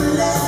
love.